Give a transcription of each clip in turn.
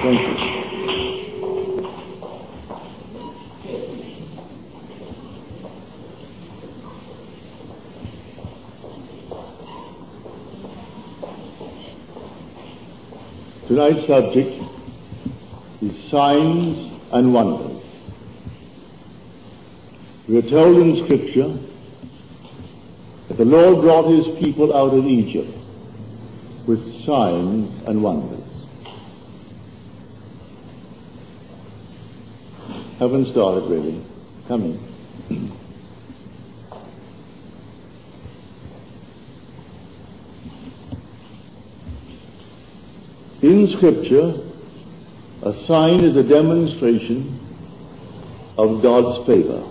Thank you. Tonight's subject is signs and wonders. We are told in Scripture that the Lord brought his people out of Egypt with signs and wonders. Haven't started really. Come in. In Scripture, a sign is a demonstration of God's favor.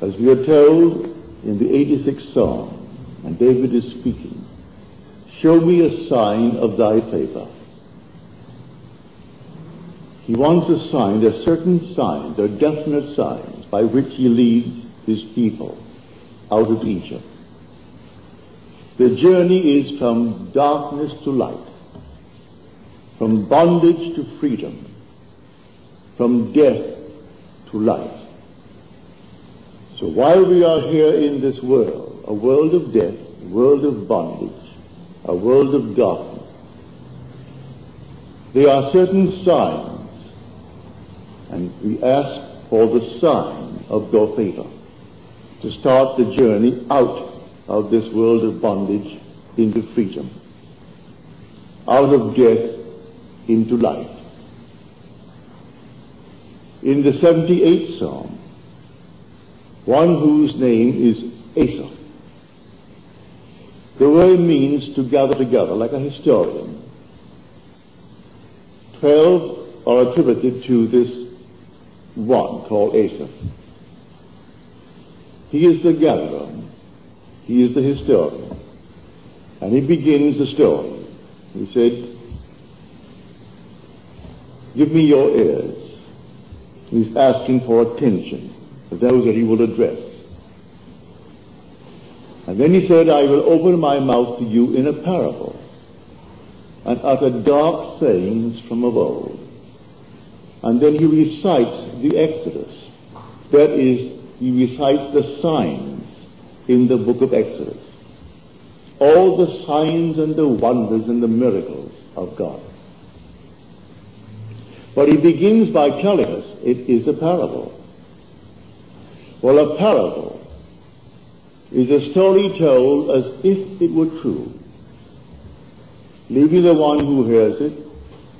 As we are told in the 86th Psalm, and David is speaking, show me a sign of thy favor. He wants a sign, there are certain signs, there are definite signs by which he leads his people out of Egypt. The journey is from darkness to light, from bondage to freedom, from death to life. So while we are here in this world, a world of death, a world of bondage, a world of darkness, there are certain signs, and we ask for the sign of favor to start the journey out of this world of bondage into freedom, out of death into life. In the 78th Psalm, one whose name is Asaph, the word means to gather together, like a historian. Twelve are attributed to this one called Asaph. He is the gatherer. He is the historian. And he begins the story. He said, Give me your ears. He's asking for attention for those that he will address. And then he said, I will open my mouth to you in a parable and utter dark sayings from of old. And then he recites the Exodus. That is, he recites the signs in the book of Exodus. All the signs and the wonders and the miracles of God. But he begins by telling us it is a parable. Well, a parable is a story told as if it were true, leaving the one who hears it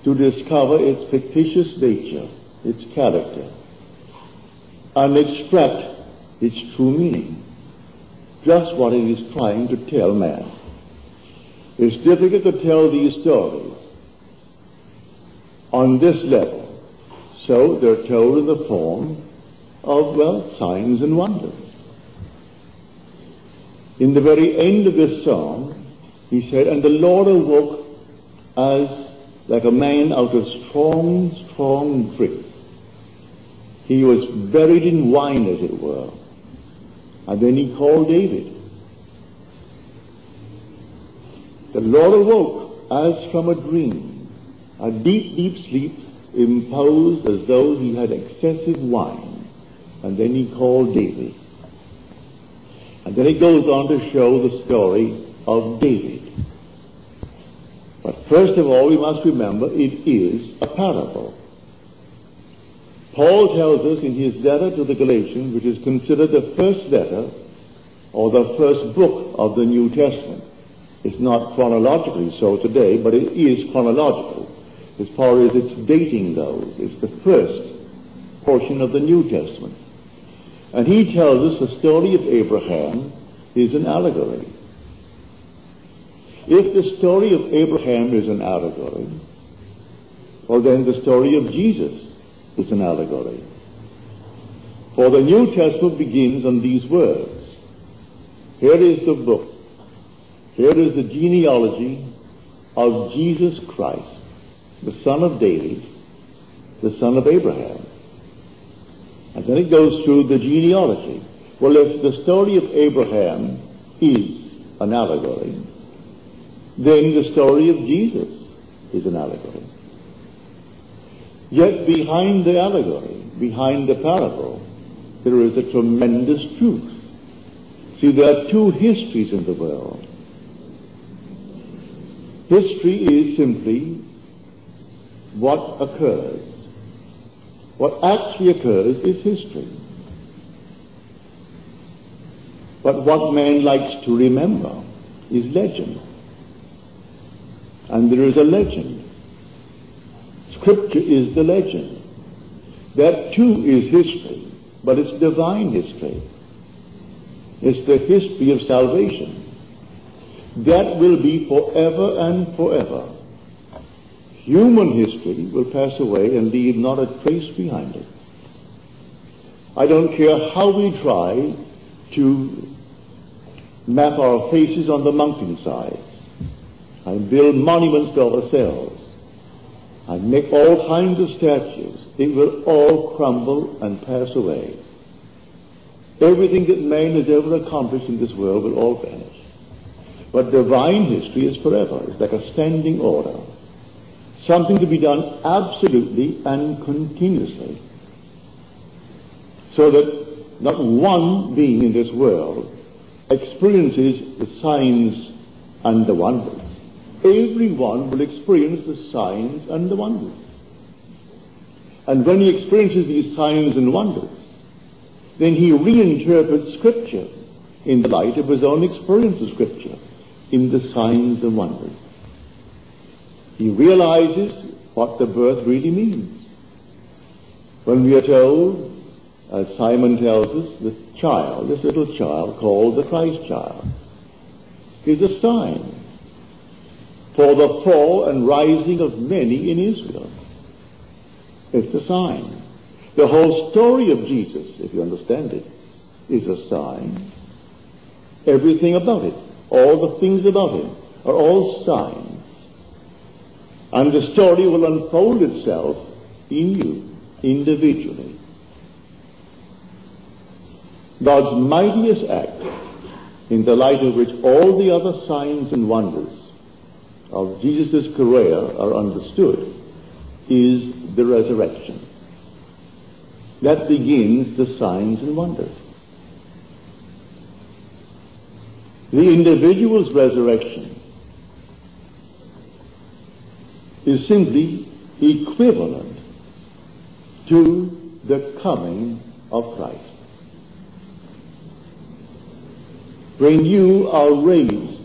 to discover its fictitious nature, its character, and extract its true meaning, just what it is trying to tell man. It's difficult to tell these stories on this level, so they're told in the form of, well, signs and wonders. In the very end of this psalm, he said, And the Lord awoke as like a man out of strong, strong drink. He was buried in wine, as it were. And then he called David. The Lord awoke as from a dream, a deep, deep sleep imposed as though he had excessive wine. And then he called David. And then it goes on to show the story of David. But first of all, we must remember it is a parable. Paul tells us in his letter to the Galatians, which is considered the first letter or the first book of the New Testament. It's not chronologically so today, but it is chronological as far as its dating goes. It's the first portion of the New Testament. And he tells us the story of Abraham is an allegory. If the story of Abraham is an allegory, well then the story of Jesus is an allegory. For the New Testament begins on these words. Here is the book. Here is the genealogy of Jesus Christ, the son of David, the son of Abraham. And then it goes through the genealogy. Well, if the story of Abraham is an allegory, then the story of Jesus is an allegory. Yet behind the allegory, behind the parable, there is a tremendous truth. See, there are two histories in the world. History is simply what occurs. What actually occurs is history. But what man likes to remember is legend. And there is a legend. Scripture is the legend. That too is history, but it's divine history. It's the history of salvation. That will be forever and forever. Human history will pass away and leave not a trace behind it. I don't care how we try to map our faces on the mountainside and build monuments to ourselves and make all kinds of statues. It will all crumble and pass away. Everything that man has ever accomplished in this world will all vanish. But divine history is forever. It's like a standing order. Something to be done absolutely and continuously. So that not one being in this world experiences the signs and the wonders. Everyone will experience the signs and the wonders. And when he experiences these signs and wonders, then he reinterprets Scripture in the light of his own experience of Scripture, in the signs and wonders. He realizes what the birth really means. When we are told, as Simon tells us, the child, this little child called the Christ child, is a sign for the fall and rising of many in Israel. It's a sign. The whole story of Jesus, if you understand it, is a sign. Everything about it, all the things about him, are all signs. And the story will unfold itself in you, individually. God's mightiest act, in the light of which all the other signs and wonders of Jesus' career are understood, is the resurrection. That begins the signs and wonders. The individual's resurrection is simply equivalent to the coming of Christ. when you are raised,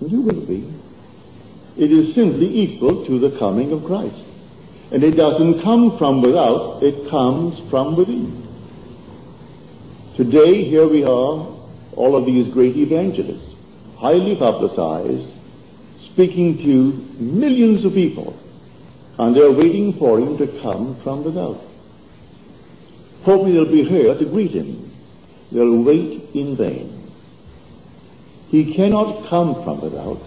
and you will be, it is simply equal to the coming of Christ. And it doesn't come from without, it comes from within. Today, here we are, all of these great evangelists, highly publicized, speaking to millions of people, and they're waiting for him to come from without. Hoping they'll be here to greet him. They'll wait in vain. He cannot come from without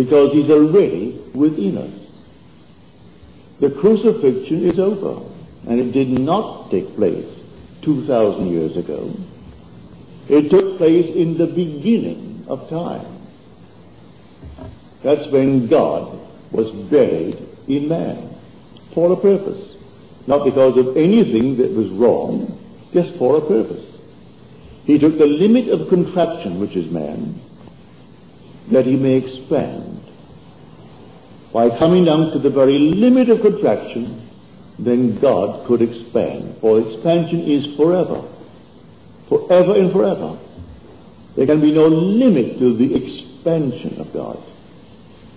because he's already within us. The crucifixion is over and it did not take place 2,000 years ago. It took place in the beginning of time. That's when God was buried in man for a purpose. Not because of anything that was wrong, just for a purpose. He took the limit of contraction, which is man, that he may expand. By coming down to the very limit of contraction, then God could expand. For expansion is forever. Forever and forever. There can be no limit to the expansion of God.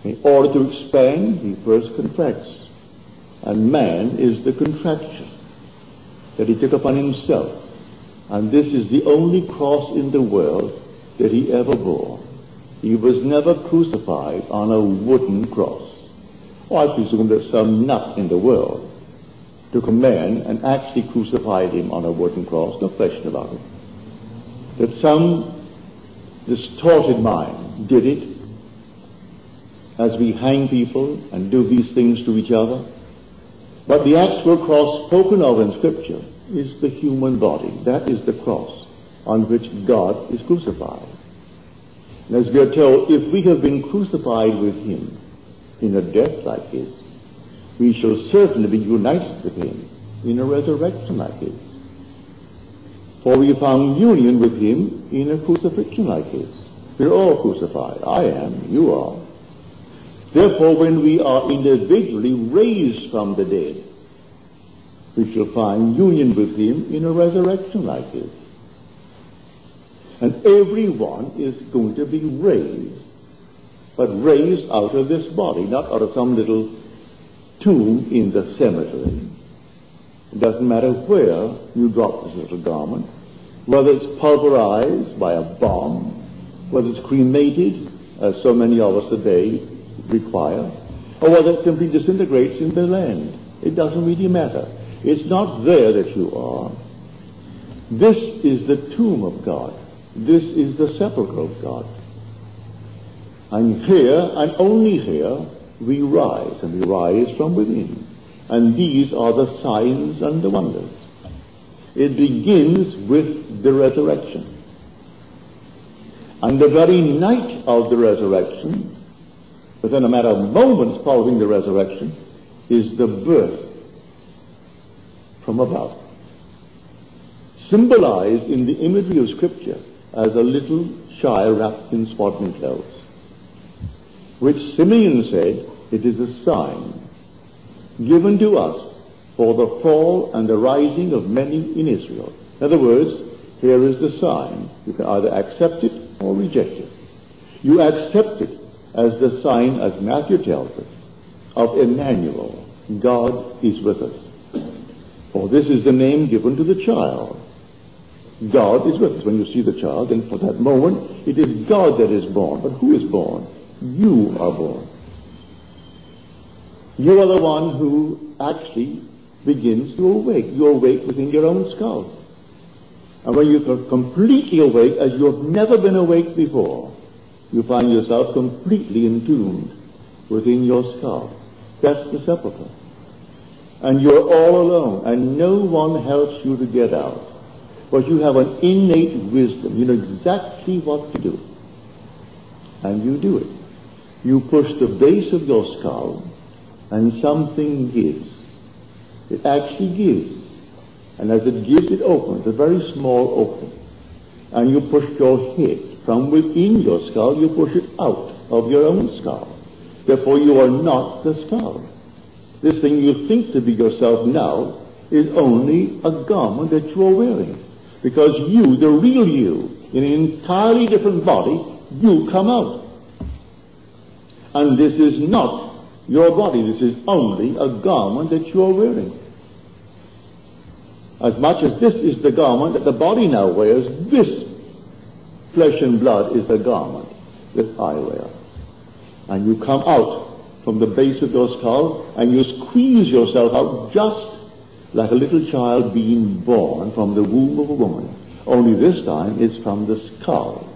In order to expand, he first contracts. And man is the contraction that he took upon himself and this is the only cross in the world that he ever bore. He was never crucified on a wooden cross. I presume that some nut in the world took a man and actually crucified him on a wooden cross, no question about it. That some distorted mind did it as we hang people and do these things to each other. But the actual cross spoken of in Scripture is the human body. That is the cross on which God is crucified. And as we are told, if we have been crucified with him, in a death like his, we shall certainly be united with him in a resurrection like his. For we found union with him in a crucifixion like his. We're all crucified. I am. You are. Therefore, when we are individually raised from the dead, we shall find union with him in a resurrection like his. And everyone is going to be raised, but raised out of this body, not out of some little tomb in the cemetery. It doesn't matter where you drop this little garment, whether it's pulverized by a bomb, whether it's cremated, as so many of us today require, or whether it simply disintegrates in the land. It doesn't really matter. It's not there that you are. This is the tomb of God. This is the sepulchre of God. And here, and only here, we rise, and we rise from within. And these are the signs and the wonders. It begins with the resurrection. And the very night of the resurrection, within a matter of moments following the resurrection, is the birth from above. Symbolized in the imagery of Scripture as a little child wrapped in swaddling clothes, which Simeon said it is a sign given to us for the fall and the rising of many in Israel. In other words, here is the sign. You can either accept it or reject it. You accept it as the sign, as Matthew tells us, of Emmanuel. God is with us. For this is the name given to the child. God is with us. When you see the child, then for that moment, it is God that is born. But who is born? You are born. You are the one who actually begins to awake. You awake within your own skull. And when you're completely awake, as you have never been awake before, you find yourself completely entombed within your skull. That's the sepulchre. And you're all alone, and no one helps you to get out. But you have an innate wisdom. You know exactly what to do. And you do it. You push the base of your skull, and something gives. It actually gives. And as it gives, it opens, a very small opening. And you push your head from within your skull, you push it out of your own skull. Therefore, you are not the skull. This thing you think to be yourself now is only a garment that you are wearing. Because you, the real you, in an entirely different body, you come out. And this is not your body. This is only a garment that you are wearing. As much as this is the garment that the body now wears, this flesh and blood is the garment that I wear. And you come out from the base of your skull and you squeeze yourself out just like a little child being born from the womb of a woman. Only this time it's from the skull,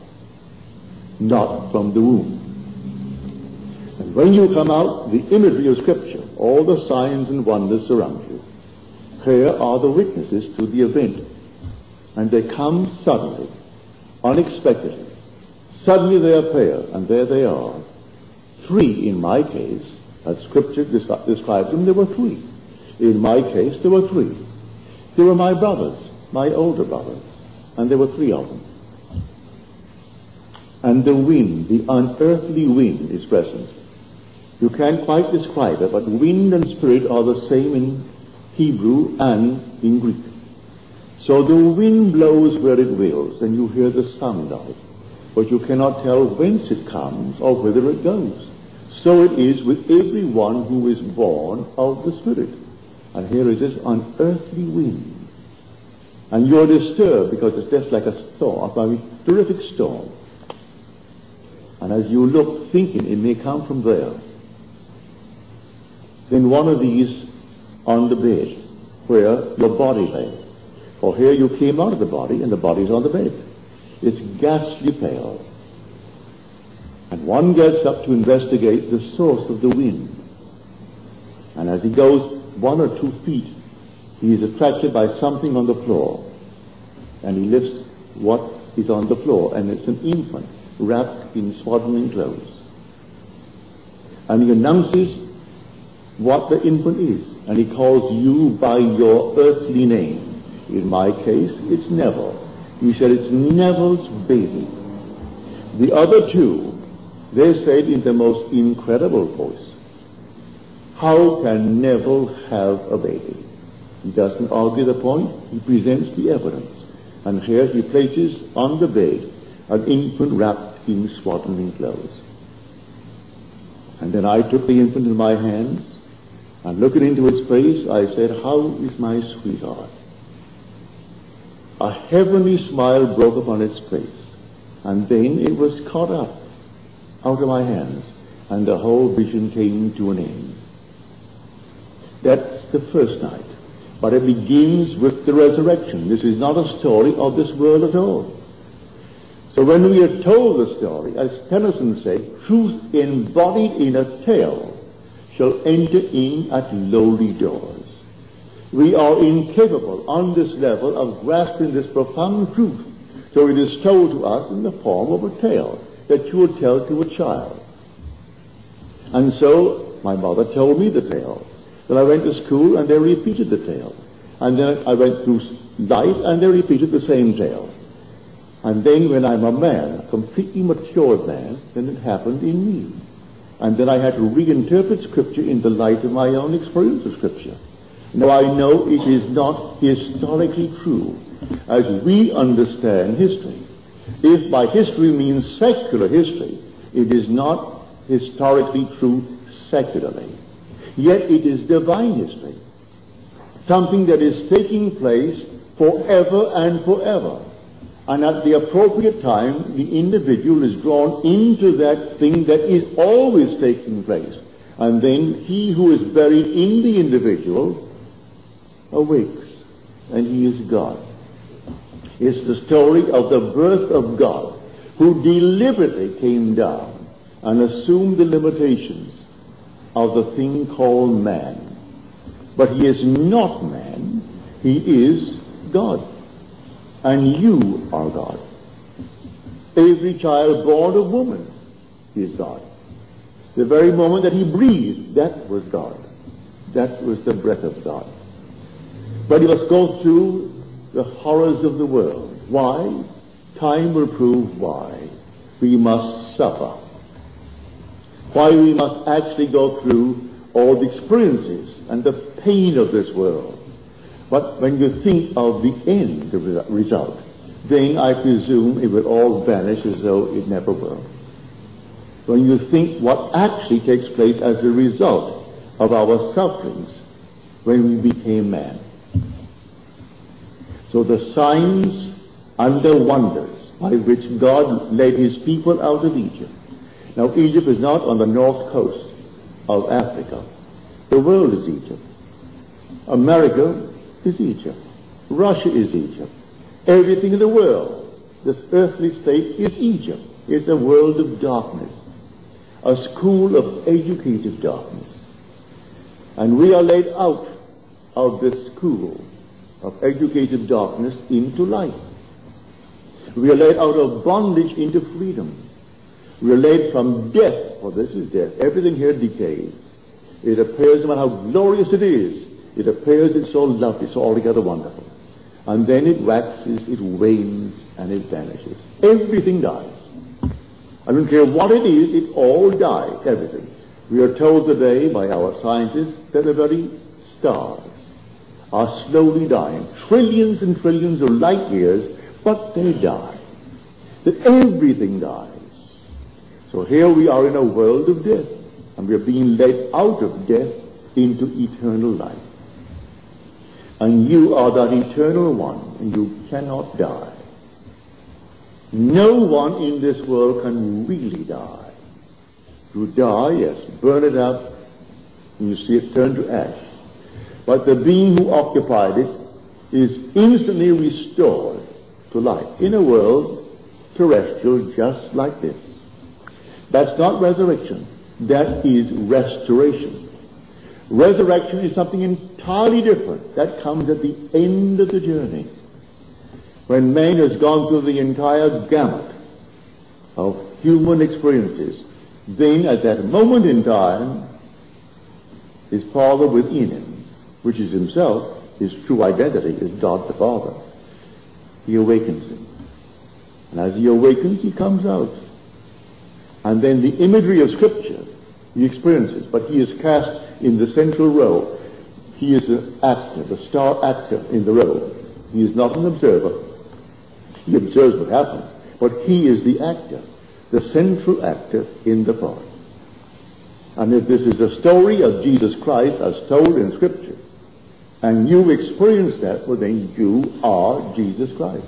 not from the womb. And when you come out, the imagery of Scripture, all the signs and wonders surround you. Here are the witnesses to the event. And they come suddenly, unexpectedly. Suddenly they appear, and there they are. Three in my case, as Scripture describes them, there were three. In my case, there were three. They were my brothers, my older brothers, and there were three of them. And the wind, the unearthly wind, is present. You can't quite describe it, but wind and spirit are the same in Hebrew and in Greek. So the wind blows where it wills, and you hear the sound of it, but you cannot tell whence it comes or whither it goes. So it is with everyone who is born of the Spirit. And here is this unearthly wind. And you're disturbed because it's just like a storm, a terrific storm. And as you look, thinking it may come from there, then one of these on the bed where your body lay. For here you came out of the body and the body's on the bed. It's ghastly pale. And one gets up to investigate the source of the wind. And as he goes one or two feet, he is attracted by something on the floor. And he lifts what is on the floor, and it's an infant wrapped in swaddling clothes. And he announces what the infant is. And he calls you by your earthly name. In my case, it's Neville. He said it's Neville's baby. The other two, they said in the most incredible voice, how can Neville have a baby? He doesn't argue the point, he presents the evidence. And here he places on the bed an infant wrapped in swaddling clothes. And then I took the infant in my hands, and looking into its face, I said, How is my sweetheart? A heavenly smile broke upon its face, and then it was caught up out of my hands, and the whole vision came to an end. That's the first night. But it begins with the resurrection. This is not a story of this world at all. So when we are told the story, as Tennyson said, truth embodied in a tale shall enter in at lowly doors. We are incapable on this level of grasping this profound truth. So it is told to us in the form of a tale that you would tell to a child. And so my mother told me the tale. Then I went to school and they repeated the tale. And then I went through life and they repeated the same tale. And then when I'm a man, a completely matured man, then it happened in me. And then I had to reinterpret Scripture in the light of my own experience of Scripture. Now I know it is not historically true as we understand history. If by history means secular history, it is not historically true secularly. Yet it is divine history. Something that is taking place forever and forever. And at the appropriate time, the individual is drawn into that thing that is always taking place. And then he who is buried in the individual awakes, and he is God. It's the story of the birth of God, who deliberately came down and assumed the limitations of the thing called man. But he is not man, he is God and you are God. Every child born of woman is God. The very moment that he breathed, that was God. That was the breath of God. But he must go through the horrors of the world. Why? Time will prove why. We must suffer. Why we must actually go through all the experiences and the pain of this world. But when you think of the end result, then I presume it will all vanish as though it never were. When you think what actually takes place as a result of our sufferings when we became man. So the signs and the wonders by which God led his people out of Egypt. Now Egypt is not on the north coast of Africa. The world is Egypt. America is Egypt. Russia is Egypt. Everything in the world, this earthly state is Egypt. It's a world of darkness, a school of educative darkness. And we are led out of this school of educative darkness into light. We are led out of bondage into freedom. We are led from death, for this is death. Everything here decays. It appears no matter how glorious it is, it appears it's all lovely, so altogether wonderful. And then it waxes, it wanes, and it vanishes. Everything dies. I don't care what it is, it all dies, everything. We are told today by our scientists that the very stars are slowly dying. Trillions and trillions of light years, but they die. That everything dies. So here we are in a world of death, and we are being led out of death into eternal life. And you are that eternal one, and you cannot die. No one in this world can really die. You die, yes, burn it up, and you see it turn to ash. But the being who occupied it is instantly restored to life in a world terrestrial just like this. That's not resurrection. That is restoration. Resurrection is something entirely different. That comes at the end of the journey. When man has gone through the entire gamut of human experiences, then at that moment in time, his Father within him, which is himself, his true identity is God the Father. He awakens him. And as he awakens, he comes out. And then the imagery of Scripture he experiences, but he is cast in the central role. He is the actor, the star actor in the role. He is not an observer. He observes what happens, but he is the actor, the central actor in the part. And if this is a story of Jesus Christ as told in Scripture, and you experience that, well then you are Jesus Christ.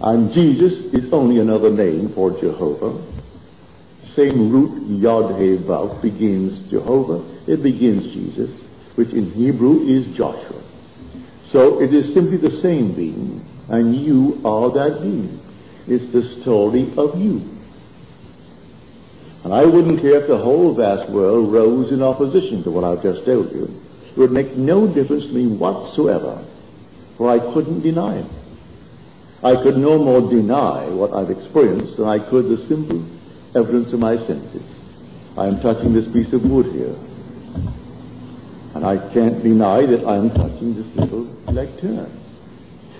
And Jesus is only another name for Jehovah. Same root, Yod He Vav, begins Jehovah. It begins Jesus, which in Hebrew is Joshua. So it is simply the same being, and you are that being. It's the story of you. And I wouldn't care if the whole vast world rose in opposition to what I've just told you. It would make no difference to me whatsoever, for I couldn't deny it. I could no more deny what I've experienced than I could the simple evidence of my senses. I am touching this piece of wood here. And I can't deny that I am touching this little lectern.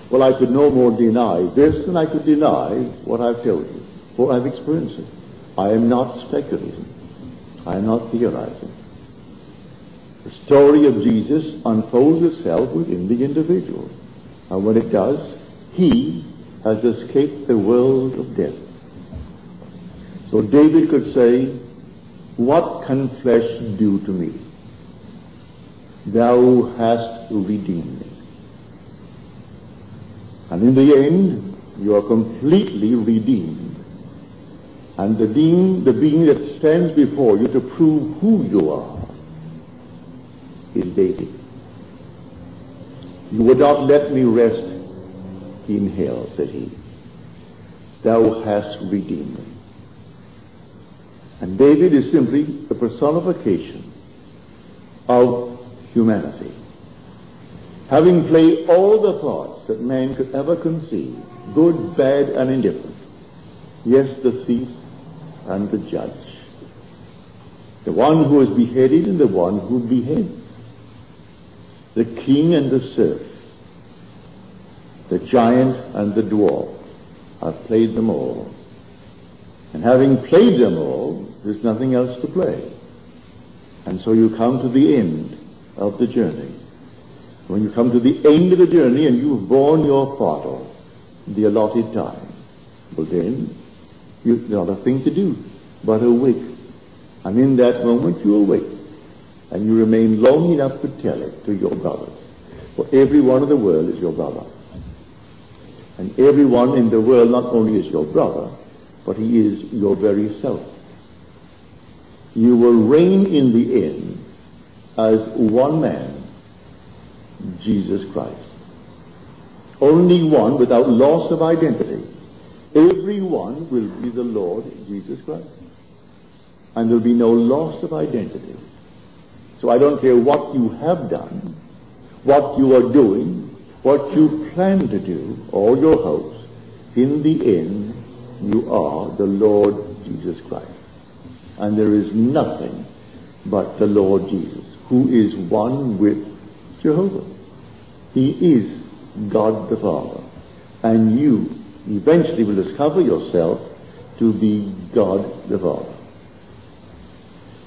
Well, I could no more deny this than I could deny what I've told you, for I've experienced it. I am not speculating. I am not theorizing. The story of Jesus unfolds itself within the individual. And when it does, he has escaped the world of death. So David could say, What can flesh do to me? Thou hast redeemed me. And in the end, you are completely redeemed. And the being, the being that stands before you to prove who you are is David. You would not let me rest in hell, said he. Thou hast redeemed me. And David is simply the personification of humanity. Having played all the parts that man could ever conceive, good, bad, and indifferent, yes, the thief and the judge, the one who is beheaded and the one who beheads, the king and the serf, the giant and the dwarf. I've played them all. And having played them all, there's nothing else to play. And so you come to the end of the journey. When you come to the end of the journey and you've borne your part of the allotted time, well then, you've got a thing to do but awake. And in that moment you awake. And you remain long enough to tell it to your brothers. For every one of the world is your brother. And everyone in the world not only is your brother, but he is your very self. You will reign in the end as one man, Jesus Christ. Only one without loss of identity. Everyone will be the Lord Jesus Christ. And there will be no loss of identity. So I don't care what you have done, what you are doing, what you plan to do, all your hopes, in the end, you are the Lord Jesus Christ. And there is nothing but the Lord Jesus, who is one with Jehovah. He is God the Father. And you eventually will discover yourself to be God the Father.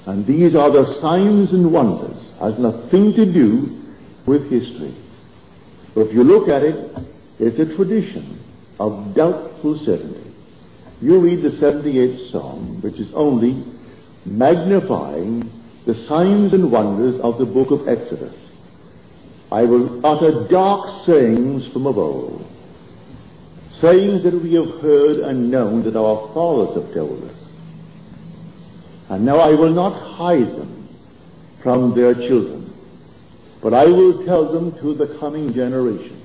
And these are the signs and wonders, has nothing to do with history. So if you look at it, it's a tradition of doubtful certainty. You read the 78th Psalm, which is only magnifying the signs and wonders of the book of Exodus. I will utter dark sayings from of old, sayings that we have heard and known that our fathers have told us. And now I will not hide them from their children, but I will tell them to the coming generation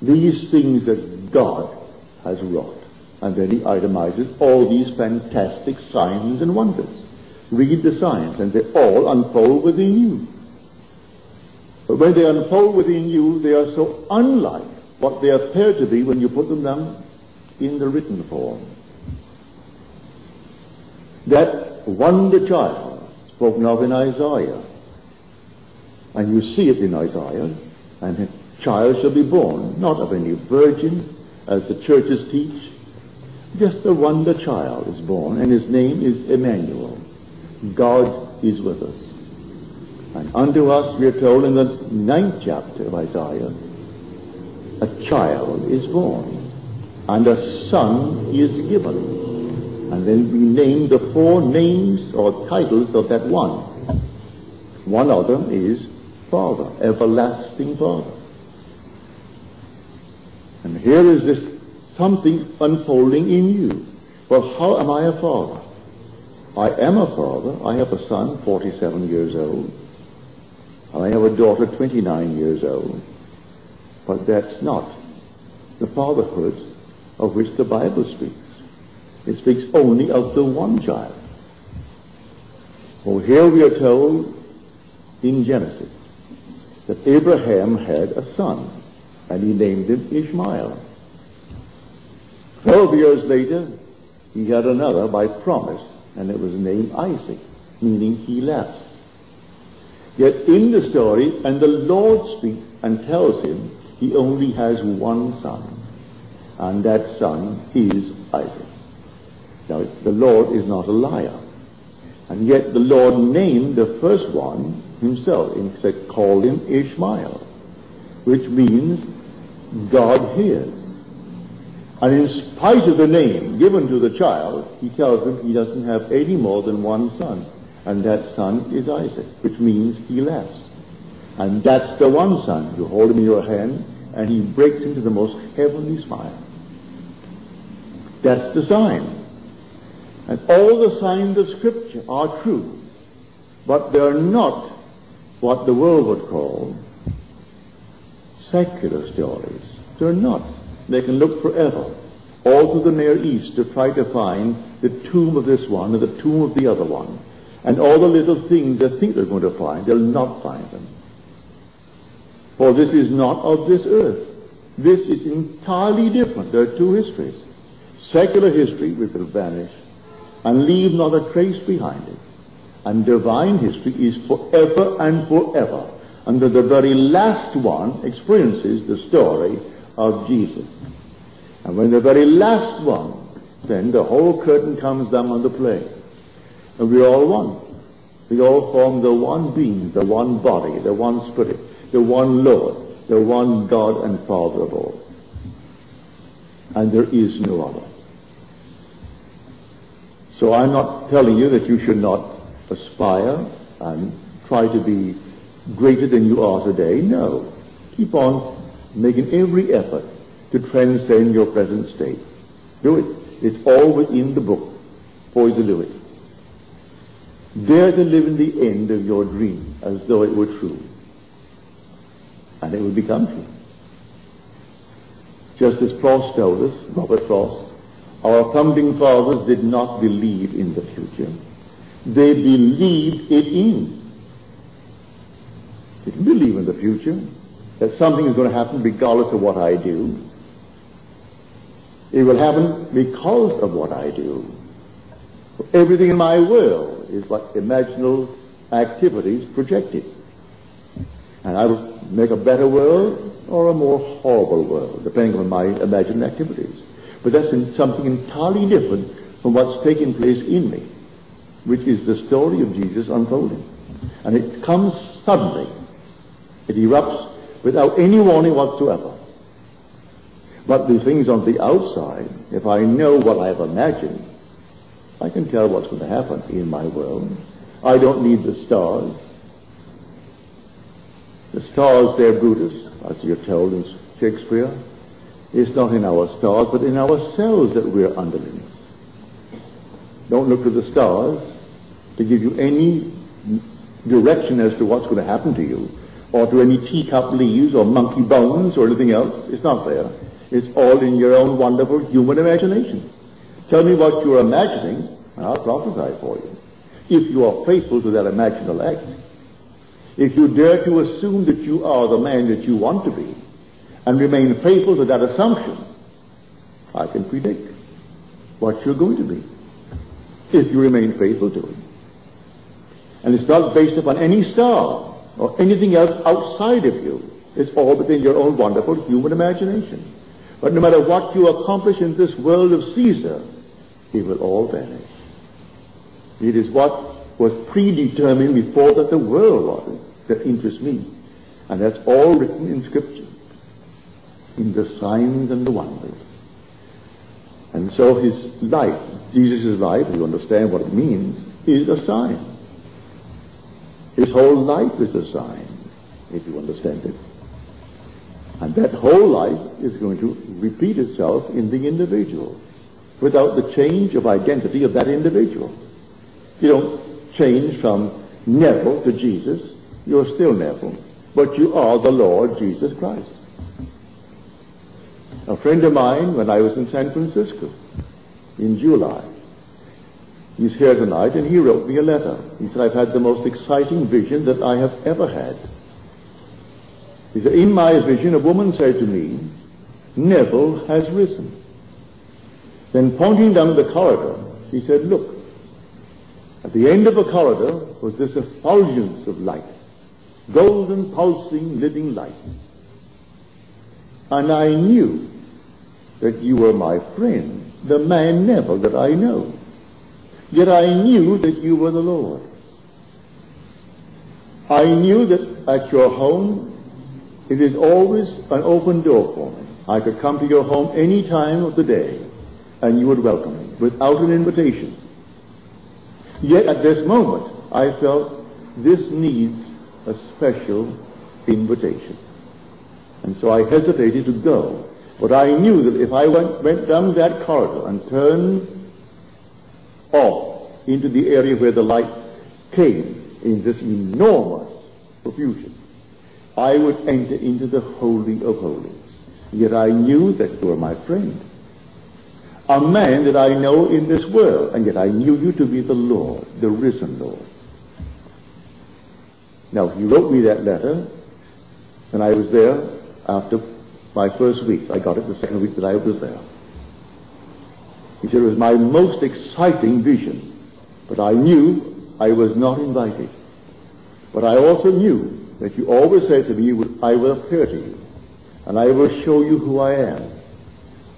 these things that God has wrought. And then he itemizes all these fantastic signs and wonders. Read the signs, and they all unfold within you. But when they unfold within you, they are so unlike what they appear to be when you put them down in the written form. that wonder child spoken of in Isaiah. And you see it in Isaiah, and a child shall be born, not of any virgin, as the churches teach. Just a wonder child is born, and his name is Emmanuel. God is with us. And unto us, we are told in the ninth chapter of Isaiah, a child is born, and a son is given. And then we name the four names or titles of that one. One of them is Father, everlasting Father. And here is this something unfolding in you. Well, how am I a father? I am a father. I have a son, 47 years old. I have a daughter 29 years old. But that's not the fatherhood of which the Bible speaks. It speaks only of the one child. Well, here we are told in Genesis that Abraham had a son, and he named him Ishmael. Twelve years later, he had another by promise, and it was named Isaac, meaning he left. Yet in the story, and the Lord speaks and tells him he only has one son, and that son is Isaac. Now, the Lord is not a liar. And yet the Lord named the first one himself. In fact, called him Ishmael, which means God hears. And in spite of the name given to the child, he tells him he doesn't have any more than one son. And that son is Isaac, which means he laughs. And that's the one son. You hold him in your hand, and he breaks into the most heavenly smile. That's the sign. And all the signs of Scripture are true, but they're not what the world would call secular stories. They're not. They can look forever, all through the Near East, to try to find the tomb of this one or the tomb of the other one. And all the little things they think they're going to find, they'll not find them. For this is not of this earth. This is entirely different. There are two histories. Secular history, which will vanish and leave not a trace behind it. And divine history is forever and forever. And the very last one experiences the story of Jesus. And when the very last one, then the whole curtain comes down on the play. And we're all one. We all form the one being, the one body, the one spirit, the one Lord, the one God and Father of all. And there is no other. So I'm not telling you that you should not aspire and try to be greater than you are today. No. Keep on making every effort to transcend your present state. Do it. It's all within the book for you to do it. Dare to live in the end of your dream as though it were true. And it will become true. Just as Frost told us, Robert Frost, our founding fathers did not believe in the future. They believed it in. They didn't believe in the future, that something is going to happen regardless of what I do. It will happen because of what I do. Everything in my world is like imaginal activities projected. And I will make a better world or a more horrible world, depending on my imagined activities. But that's something entirely different from what's taking place in me, which is the story of Jesus unfolding. And it comes suddenly. It erupts without any warning whatsoever. But the things on the outside, if I know what I have imagined, I can tell what's going to happen in my world. I don't need the stars. The stars, they're Brutus, as you're told in Shakespeare. It's not in our stars, but in ourselves that we're underlings. Don't look to the stars to give you any direction as to what's going to happen to you, or to any teacup leaves or monkey bones or anything else. It's not there. It's all in your own wonderful human imagination. Tell me what you're imagining, and I'll prophesy for you. If you are faithful to that imaginal act, if you dare to assume that you are the man that you want to be, and remain faithful to that assumption, I can predict what you're going to be. if you remain faithful to it. And it's not based upon any star or anything else outside of you. It's all within your own wonderful human imagination. But no matter what you accomplish in this world of Caesar, it will all vanish. It is what was predetermined before that the world was that interests me. And that's all written in Scripture, in the signs and the wonders. And so his life, Jesus' life, you understand what it means, is a sign. His whole life is a sign, if you understand it. And that whole life is going to repeat itself in the individual without the change of identity of that individual. You don't change from Neville to Jesus. You're still Neville, but you are the Lord Jesus Christ. A friend of mine, when I was in San Francisco in July, he's here tonight, and he wrote me a letter. He said, I've had the most exciting vision that I have ever had. He said, in my vision, a woman said to me, Neville has risen. Then pointing down the corridor, she said, look, at the end of the corridor was this effulgence of light, golden, pulsing, living light. And I knew that you were my friend, the man Neville that I know. Yet I knew that you were the Lord. I knew that at your home it is always an open door for me. I could come to your home any time of the day, and you would welcome me without an invitation. Yet at this moment, I felt this needs a special invitation. And so I hesitated to go. But I knew that if I went, went down that corridor and turned off into the area where the light came in this enormous profusion, I would enter into the Holy of Holies. Yet I knew that you were my friend. A man that I know in this world, and yet I knew you to be the Lord, the risen Lord. Now, he wrote me that letter, and I was there after my first week. I got it the second week that I was there. He said it was my most exciting vision, but I knew I was not invited. But I also knew that you always said to me, I will appear to you, and I will show you who I am.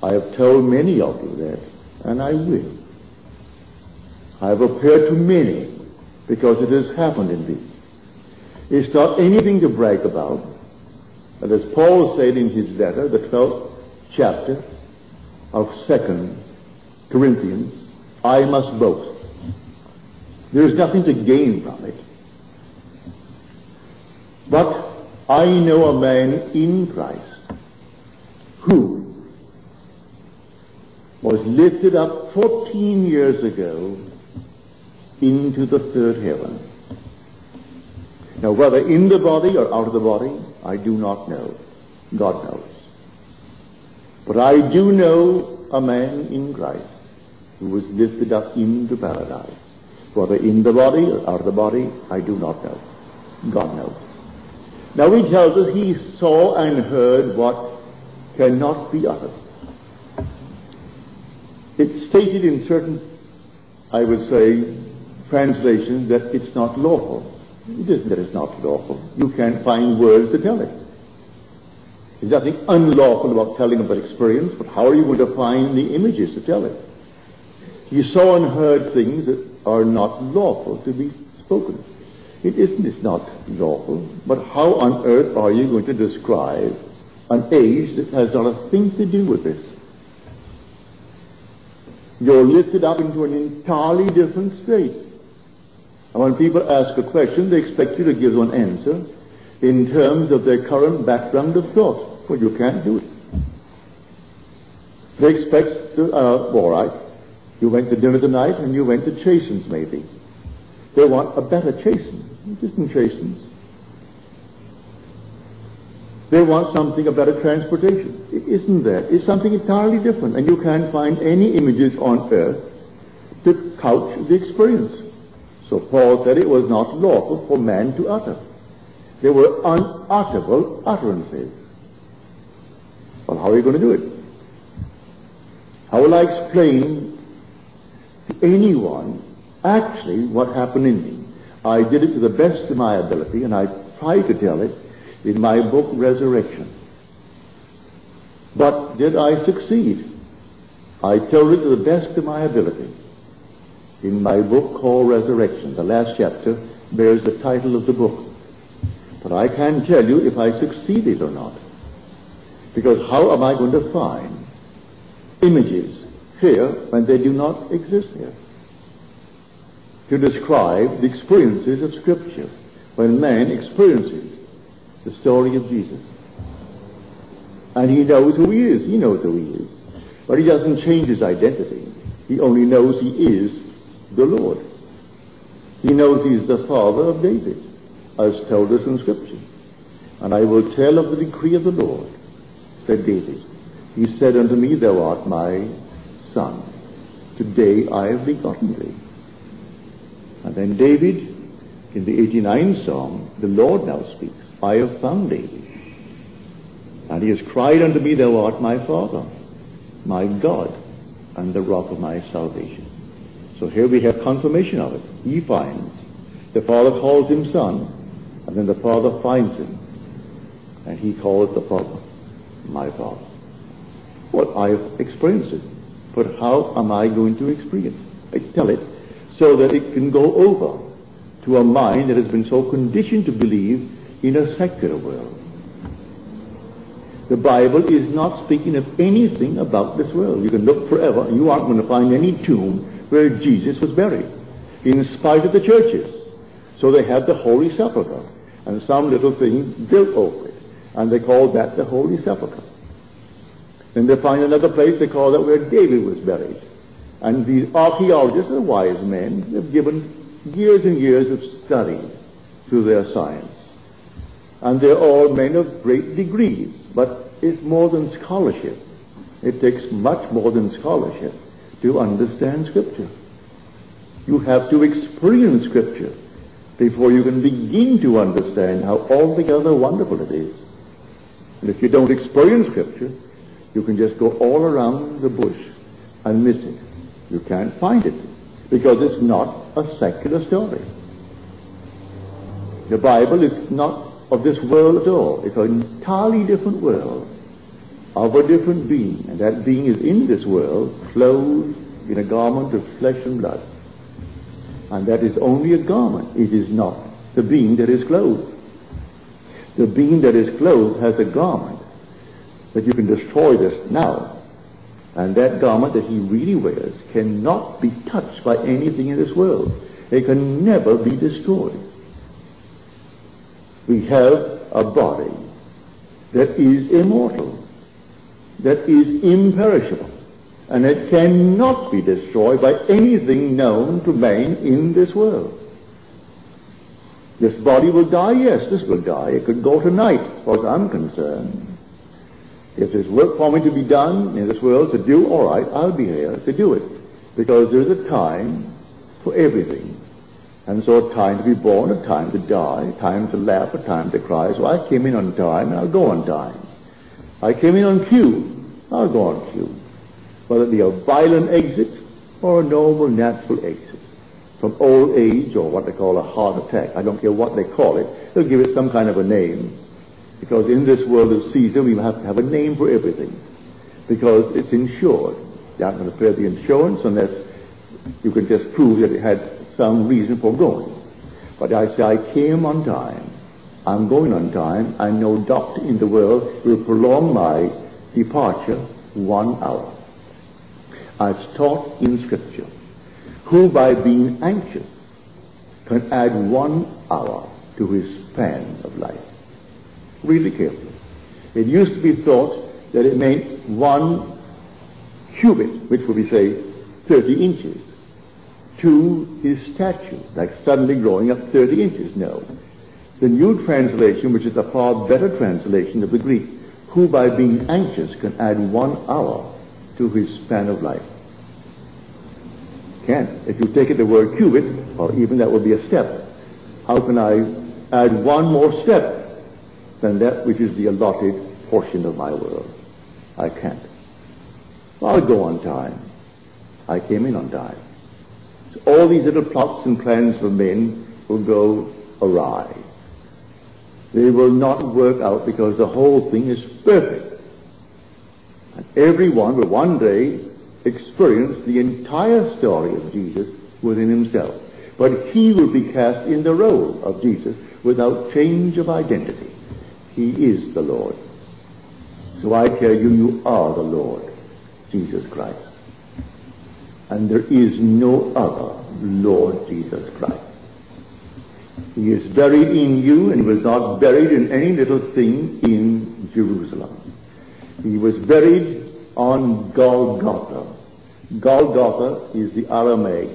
I have told many of you that, and I will. I have appeared to many because it has happened indeed. It's not anything to brag about. But as Paul said in his letter, the 12th chapter of 2nd Corinthians, I must boast. There is nothing to gain from it. But I know a man in Christ who was lifted up 14 years ago into the third heaven. Now, whether in the body or out of the body, I do not know. God knows. But I do know a man in Christ who was lifted up into paradise. Whether in the body or out of the body, I do not know. God knows. Now he tells us he saw and heard what cannot be uttered. It's stated in certain, I would say, translations that it's not lawful. It isn't that it's not lawful. You can't find words to tell it. There's nothing unlawful about telling about experience, but how are you going to find the images to tell it? You saw and heard things that are not lawful to be spoken. It isn't, it's not lawful, but how on earth are you going to describe an age that has not a thing to do with this? You're lifted up into an entirely different state. And when people ask a question, they expect you to give them an answer in terms of their current background of thought. Well, you can't do it. They expect to, uh, all right, you went to dinner tonight and you went to Chasen's maybe. They want a better Chasen. It isn't Chasen's. They want something, a better transportation. It isn't that. It's something entirely different. And you can't find any images on earth to couch the experience. So Paul said it was not lawful for man to utter. They were unutterable utterances. Well, how are you going to do it? How will I explain anyone actually what happened in me. I did it to the best of my ability, and I try to tell it in my book, Resurrection. But did I succeed? I told it to the best of my ability. In my book called Resurrection, the last chapter bears the title of the book. But I can't tell you if I succeeded or not. Because how am I going to find images here when they do not exist here? To describe the experiences of Scripture when man experiences the story of Jesus. And he knows who he is. He knows who he is. But he doesn't change his identity. He only knows he is the Lord. He knows he is the father of David, as told us in Scripture. And I will tell of the decree of the Lord, said David. He said unto me, Thou art my son. Today I have begotten thee. And then David, in the 89th Psalm, the Lord now speaks. I have found David. And he has cried unto me, Thou art my Father, my God, and the rock of my salvation. So here we have confirmation of it. He finds. The Father calls him Son, and then the Father finds him, and he calls the Father my Father. Well, I have experienced it, but how am I going to experience? I tell it so that it can go over to a mind that has been so conditioned to believe in a secular world. The Bible is not speaking of anything about this world. You can look forever, and you aren't going to find any tomb where Jesus was buried, in spite of the churches. So they had the Holy Sepulchre, and some little thing built over it, and they called that the Holy Sepulchre. Then they find another place, they call that where David was buried. And these archaeologists are wise men. They've given years and years of study to their science. And they're all men of great degrees, but it's more than scholarship. It takes much more than scholarship to understand Scripture. You have to experience Scripture before you can begin to understand how altogether wonderful it is. And if you don't experience Scripture, you can just go all around the bush and miss it. You can't find it because it's not a secular story. The Bible is not of this world at all. It's an entirely different world of a different being. And that being is in this world, clothed in a garment of flesh and blood. And that is only a garment. It is not the being that is clothed. The being that is clothed has a garment that you can destroy this now. And that garment that he really wears cannot be touched by anything in this world. It can never be destroyed we have a body that is immortal, that is imperishable, and it cannot be destroyed by anything known to man in this world. This body will die, yes, this will die. It could go tonight, as far as I'm concerned. If there's work for me to be done in this world to do, all right, I'll be here to do it. Because there's a time for everything. And so a time to be born, a time to die, a time to laugh, a time to cry. So I came in on time and I'll go on time. I came in on cue, I'll go on cue. Whether it be a violent exit or a normal natural exit. From old age or what they call a heart attack. I don't care what they call it. They'll give it some kind of a name. Because in this world of Caesar, we have to have a name for everything. Because it's insured. You aren't going to pay the insurance unless you can just prove that it had some reason for going. But I say I came on time. I'm going on time, and no doctor in the world will prolong my departure one hour. As taught in Scripture, who by being anxious can add one hour to his span of life. Really carefully. It used to be thought that it meant one cubit, which would be, say, 30 inches to his stature, like suddenly growing up 30 inches. No. The new translation, which is a far better translation of the Greek, who by being anxious can add one hour to his span of life. Can't. If you take it the word cubit, or even that would be a step, how can I add one more step than that which is the allotted portion of my world? I can't. I'll go on time. I came in on time. So all these little plots and plans for men will go awry. They will not work out because the whole thing is perfect. And everyone will one day experience the entire story of Jesus within himself. But he will be cast in the role of Jesus without change of identity. He is the Lord. So I tell you, you are the Lord, Jesus Christ. And there is no other Lord Jesus Christ. He is buried in you, and was not buried in any little thing in Jerusalem. He was buried on Golgotha. Golgotha is the Aramaic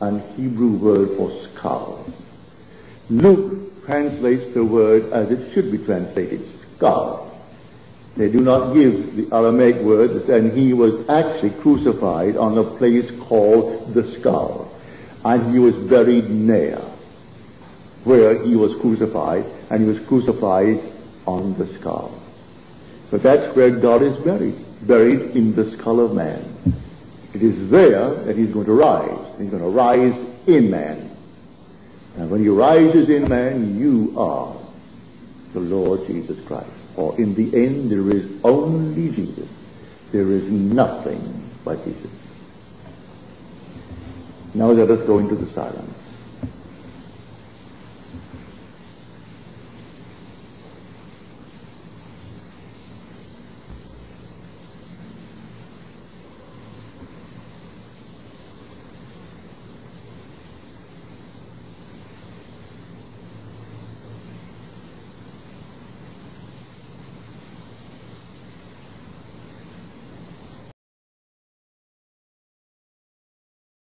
and Hebrew word for skull. Luke translates the word as it should be translated, skull. They do not give the Aramaic word, and he was actually crucified on a place called the skull. And he was buried there, where he was crucified, and he was crucified on the skull. So that's where God is buried, buried in the skull of man. It is there that he's going to rise. He's going to rise in man. And when he rises in man, you are the Lord Jesus Christ. For in the end, there is only Jesus. There is nothing but Jesus. Now let us go into the silence.